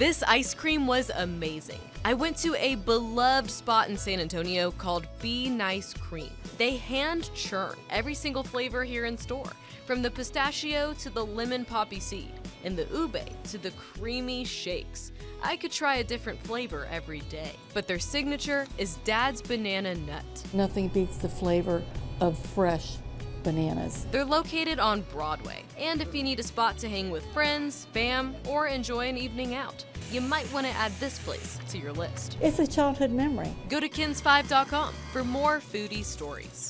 This ice cream was amazing. I went to a beloved spot in San Antonio called Bee Nice Cream. They hand churn every single flavor here in store, from the pistachio to the lemon poppy seed, and the ube to the creamy shakes. I could try a different flavor every day, but their signature is Dad's Banana Nut. Nothing beats the flavor of fresh bananas. They're located on Broadway, and if you need a spot to hang with friends, fam, or enjoy an evening out, you might want to add this place to your list. It's a childhood memory. Go to kens5.com for more foodie stories.